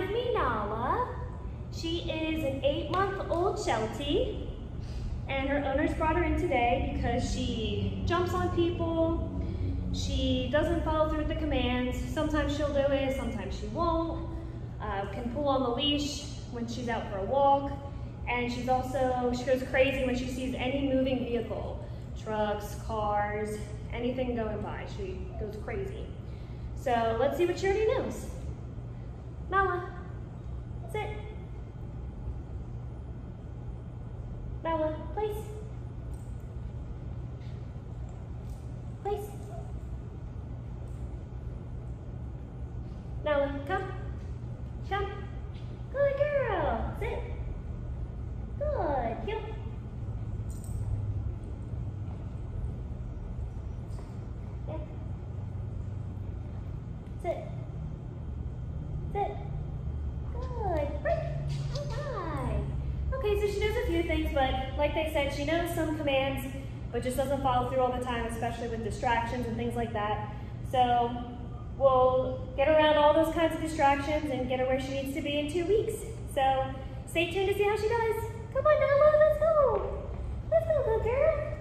with me Nala. She is an eight month old Sheltie and her owners brought her in today because she jumps on people, she doesn't follow through with the commands. Sometimes she'll do it, sometimes she won't. Uh, can pull on the leash when she's out for a walk. And she's also, she goes crazy when she sees any moving vehicle, trucks, cars, anything going by. She goes crazy. So let's see what already knows. Nala, sit. Nala, place. Place. Nala, come. Come. Good girl. Sit. Good. Yep. Yep. Sit. Sit. Good. Break. Alright. Okay, so she knows a few things, but like they said, she knows some commands, but just doesn't follow through all the time, especially with distractions and things like that. So we'll get around all those kinds of distractions and get her where she needs to be in two weeks. So stay tuned to see how she does. Come on, Nala, let's go. Let's go, good girl.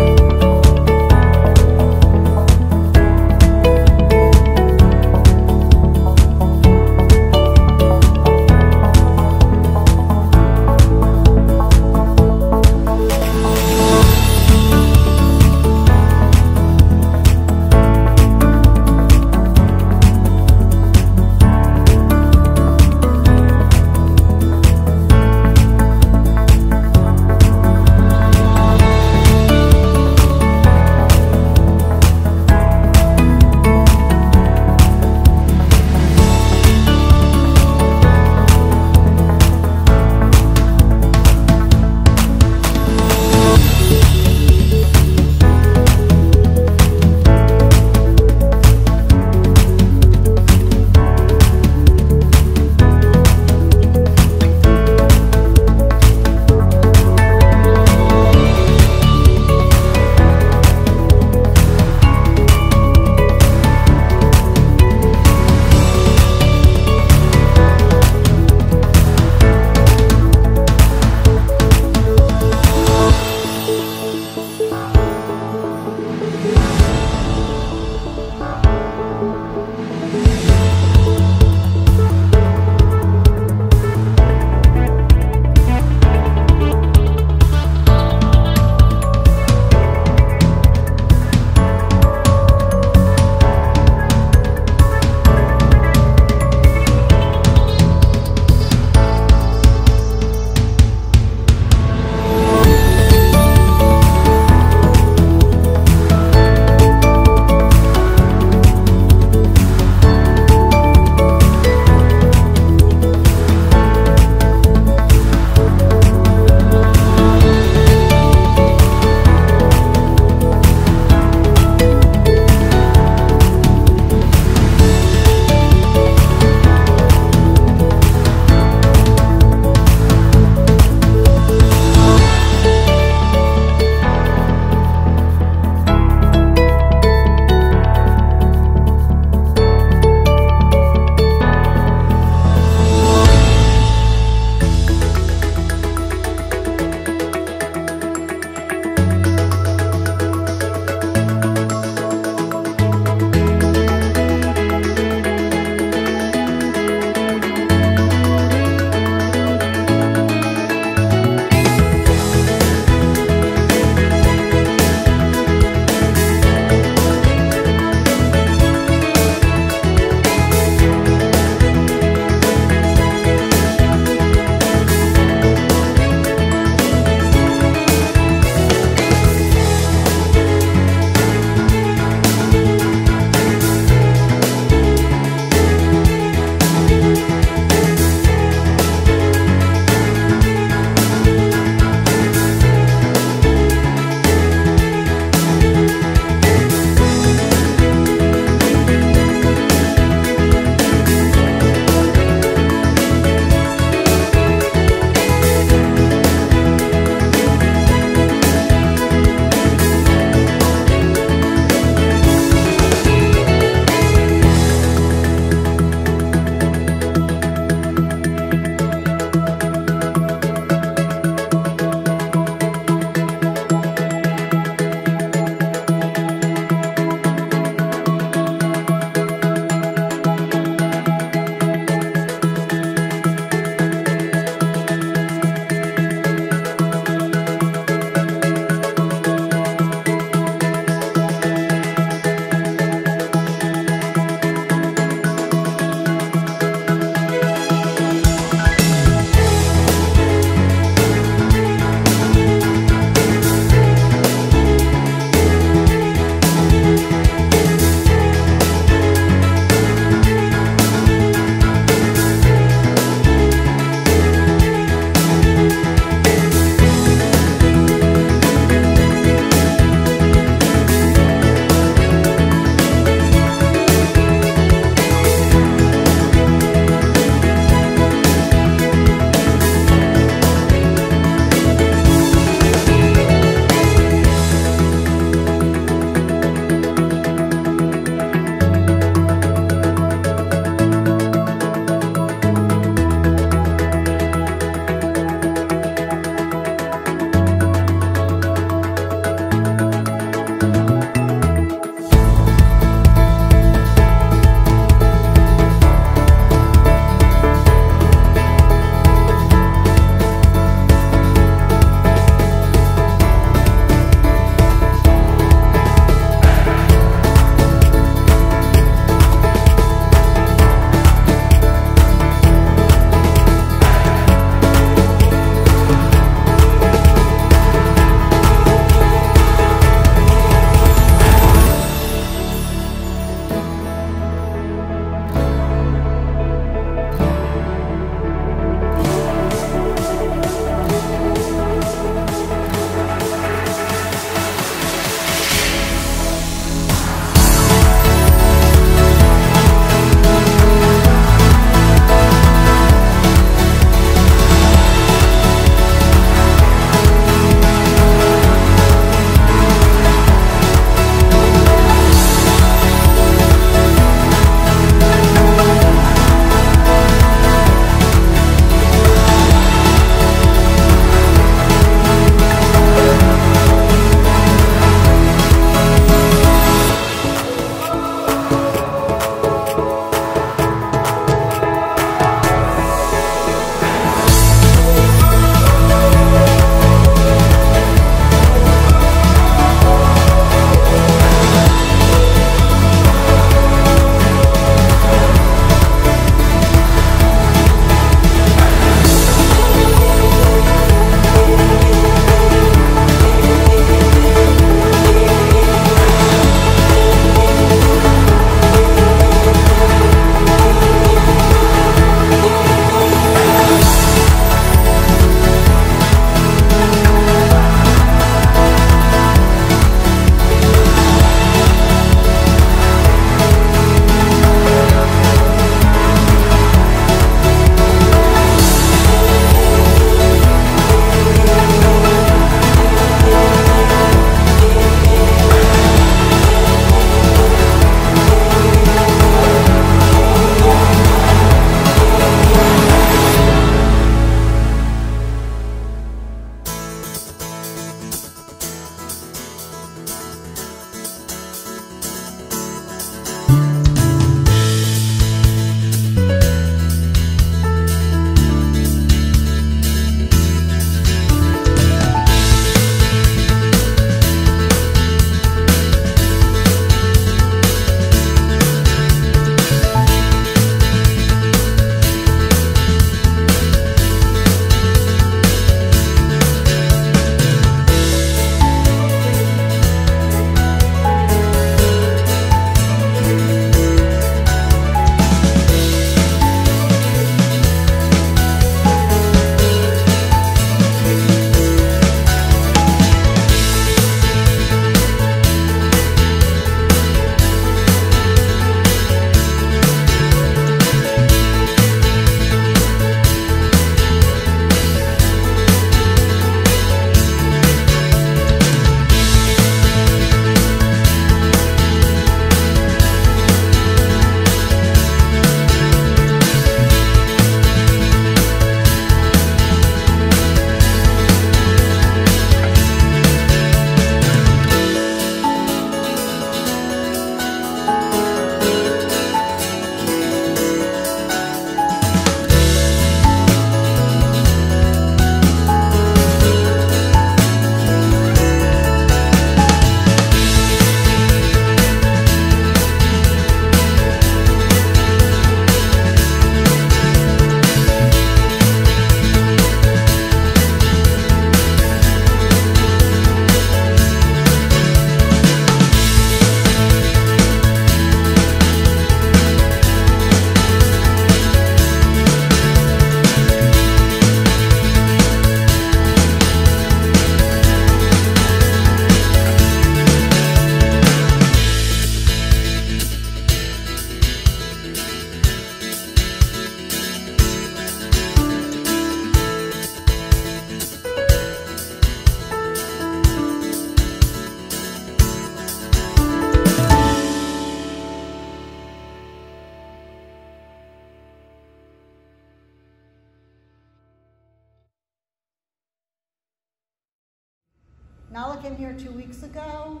Nala came here two weeks ago,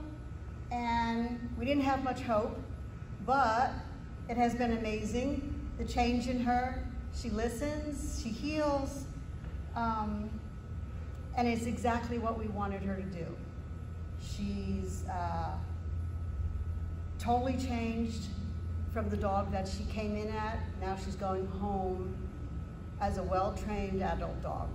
and we didn't have much hope, but it has been amazing. The change in her, she listens, she heels, um, and it's exactly what we wanted her to do. She's uh, totally changed from the dog that she came in at. Now she's going home as a well-trained adult dog.